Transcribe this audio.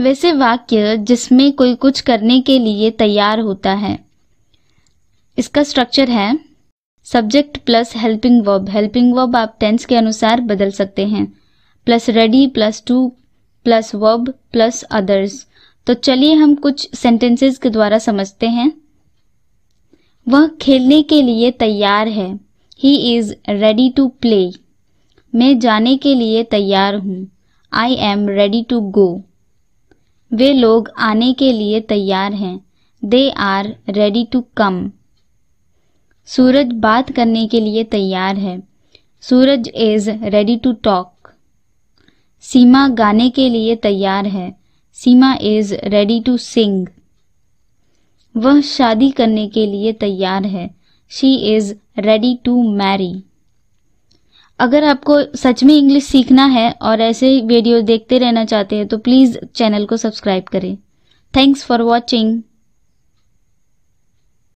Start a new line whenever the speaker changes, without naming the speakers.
वैसे वाक्य जिसमें कोई कुछ करने के लिए तैयार होता है। इसका स्ट्रक्चर है subject plus helping verb helping verb आप टेंस के अनुसार बदल सकते हैं। Plus ready plus to plus verb plus others तो चलिए हम कुछ सेंटेंसेस के द्वारा समझते हैं। वह खेलने के लिए तैयार है। He is ready to play मैं जाने के लिए तैयार हूँ। I am ready to go वे लोग आने के लिए तैयार हैं। They are ready to come Suraj बात करने के लिए तैयार है। Suraj is ready to talk Seema गाने के लिए तैयार है। Seema is ready to sing वह शादी करने के लिए तैयार है। She is ready to marry अगर आपको सच में इंग्लिश सीखना है और ऐसे ही वीडियो देखते रहना चाहते हैं तो प्लीज़ चैनल को सब्सक्राइब करें। Thanks for watching